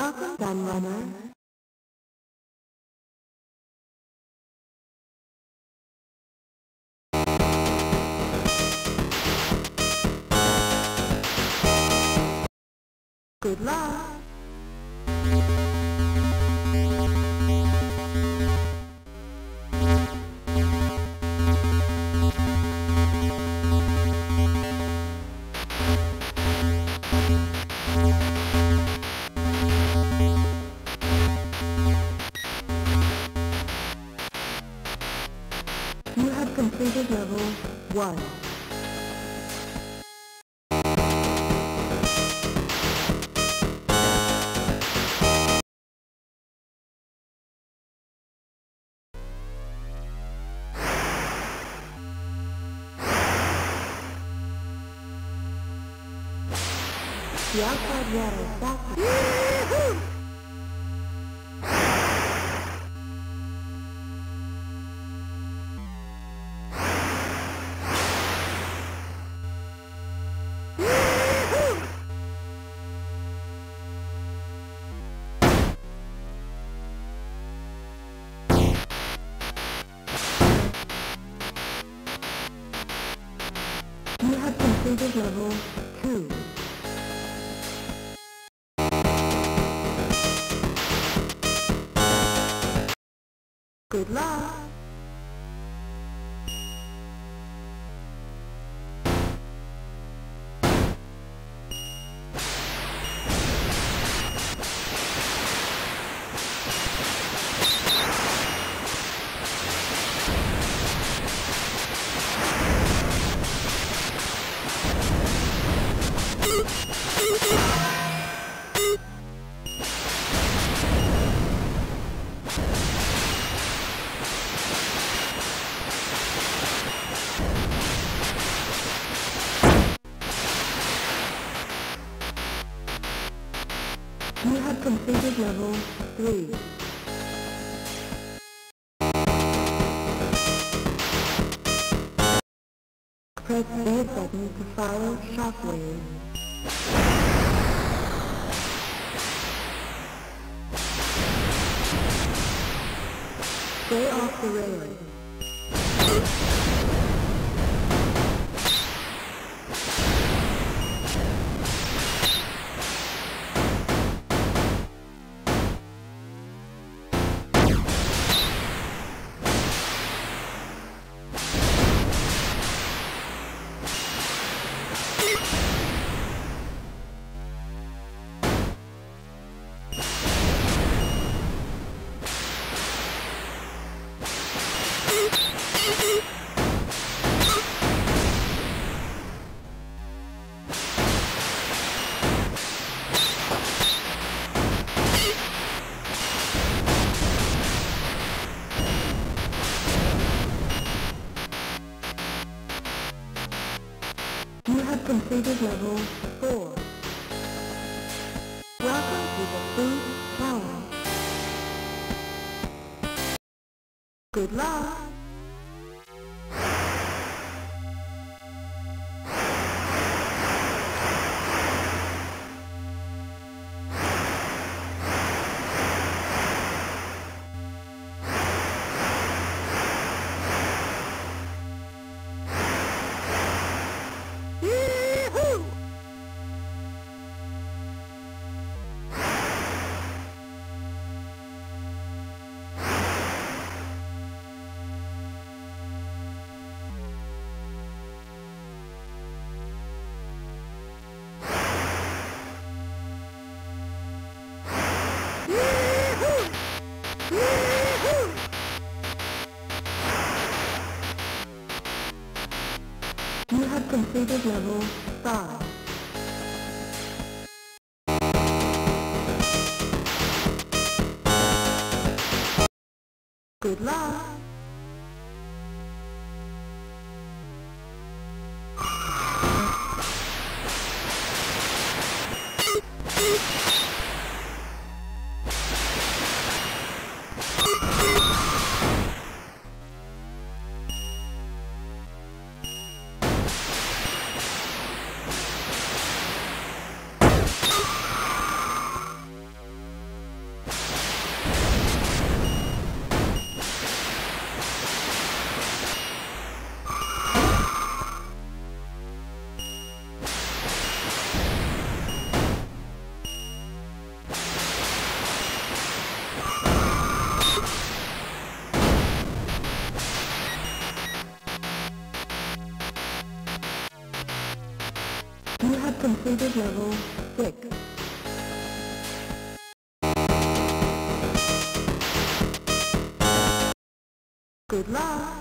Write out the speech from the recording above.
Welcome, S.T.U.N. Runner. Good luck. Completed level 1. The outside wall is back. Completed level 2. Good luck. Completed level 3. Press A button to fire shockwave. Stay off the railing. You have completed level 4. Welcome to the food challenge. Good luck. You have completed level 5. Completed level 6. Good luck!